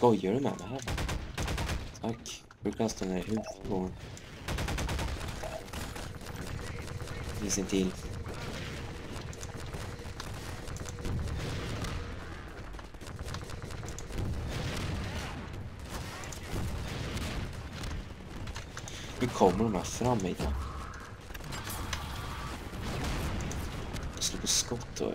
Skojar du med mig här? Tack. Du kastar ner huvudet på mig. Finns en till. Nu kommer de här fram hit. Jag slår på skott då?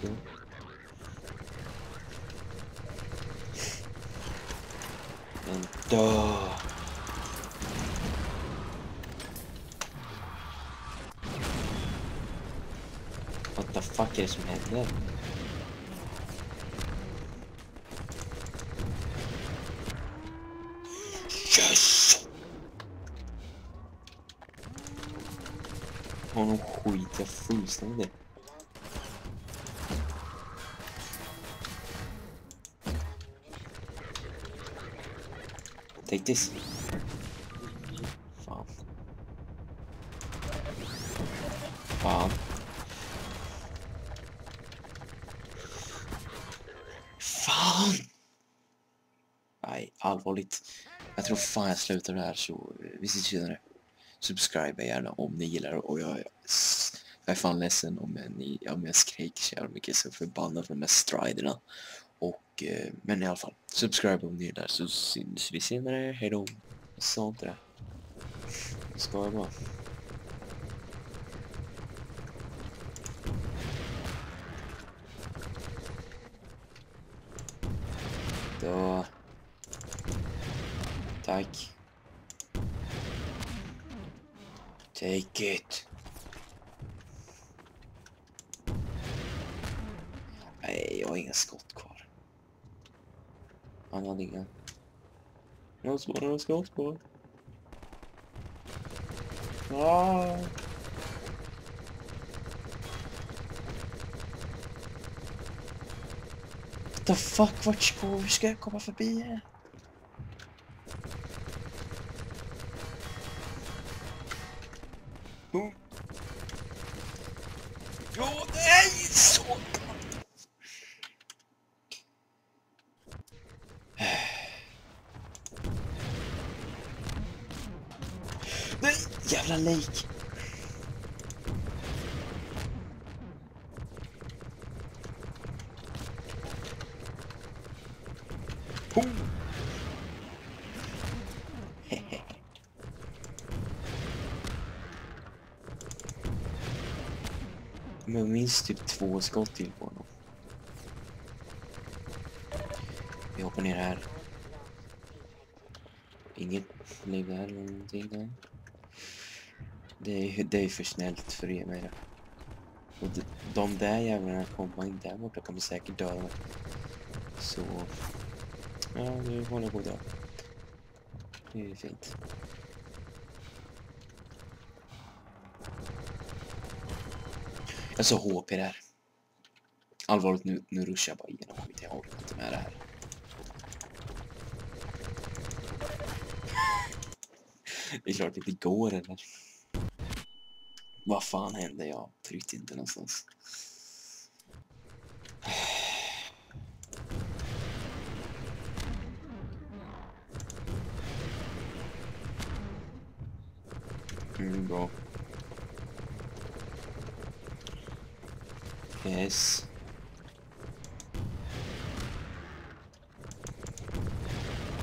Så. Men dö! What the fuck är det som händer? Yes! Honom skiter jag fullständigt i. Fan. Fan. Fan! Nej, allvarligt. Jag tror fan jag slutar det här så vi ses senare. Subscribe gärna om ni gillar det och jag, jag är fan ledsen om jag, ni, om jag skrek så jävla mycket så förbannad med de här striderna. Och, eh, men i alla fall, subscribe om ni är där så syns vi senare. Hejdå. Jag sa inte det. Jag skojar bara. Då. Tack. Take it. Nej, jag har inga skott kvar. Han hade inga. Jag har några skott kvar. Ah. What the fuck, vart ska, hur ska jag komma förbi här? Oh. Jo, nej! Så! Nej, jävla lik! Oh. Men jag minns typ två skott till på honom. Vi hoppar ner här. Inget liv där eller någonting där. Det är, det är för snällt för er med det. Och de, de där jävlarna kommer inte där borta kommer säkert dö. Så... Ja, nu håller jag på att dö. Det är fint. Jag sa HP där. Allvarligt nu, nu ruschar jag bara igenom skit. Jag orkar inte med det här. Det är klart det inte går eller? Vad fan hände? Jag tryckte inte någonstans. Mm, bra. Yes.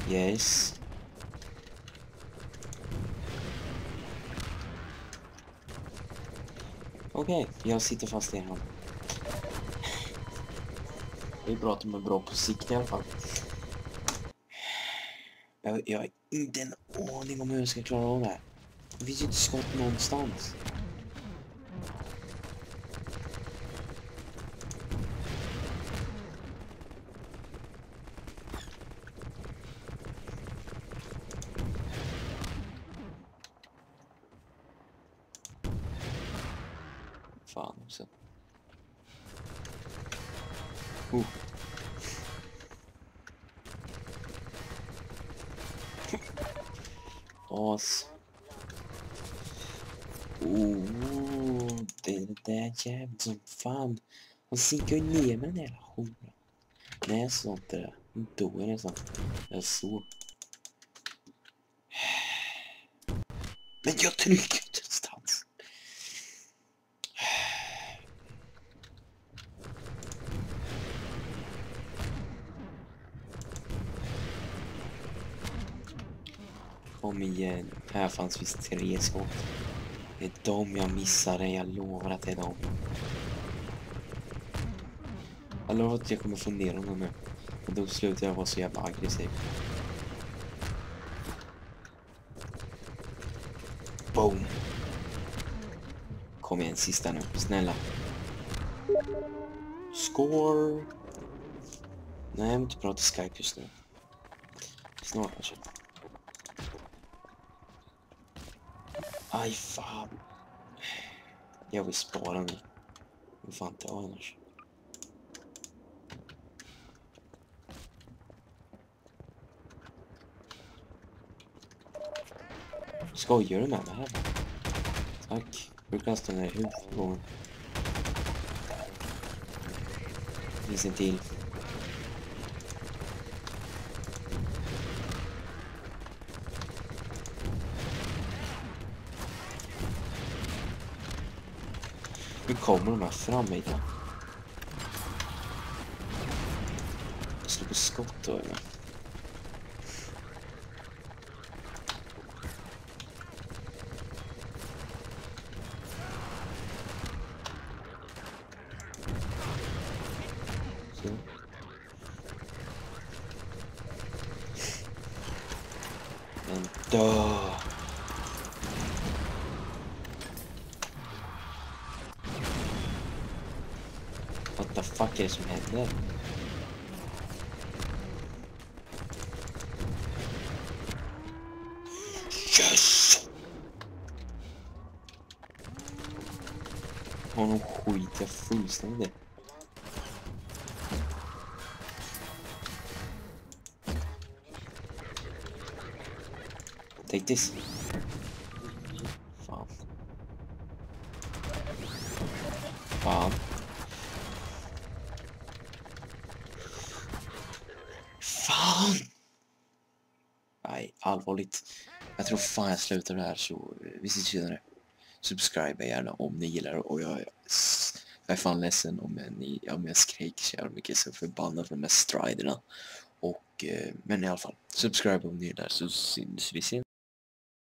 Yes. Okej, jag sitter fast i en hand. Det är bra att de är bra på sikt i alla fall. Jag, jag har inte en aning om hur jag ska klara av det här. Det finns ju inte skott någonstans. Fan också. Oh. as. Oh, det är det där jävligt som fan. Hon sinkar ju ner med den jävla horan. Nej, så inte det. Hon dog jag nästan. Jag såg. Men jag trycker inte någonstans. Kom igen. Eh, här fanns visst tre skott. Det är dem jag missade. Jag lovar att det är dem. Jag lovar att jag kommer få ner honom nu. Och då slutar jag vara så jävla aggressiv. Boom. Kom igen, sista nu. Snälla. Score. Nej, jag vill inte prata Skype just nu. Snart kanske. Aj, fan. Jag vill spara nu. Vad fan jag annars? Skojar du med mig här? Tack. Du kastar ner huvudet på mig. Finns en till. Nu kommer de här fram hit. Jag slår på skott då eller? Så. Men dö! Fuck är det som händer? Yes! Honom skiter jag fullständigt i. Take this. Fan. Fan. Fan! Nej, allvarligt. Jag tror fan jag slutar det här så eh, vi ses senare. Subscribe gärna om ni gillar det och jag, jag är fan ledsen om jag, ni, om jag skrek så jävla mycket så förbannad för de här striderna. Och, eh, men i alla fall, subscribe om ni gillar så syns vi sen.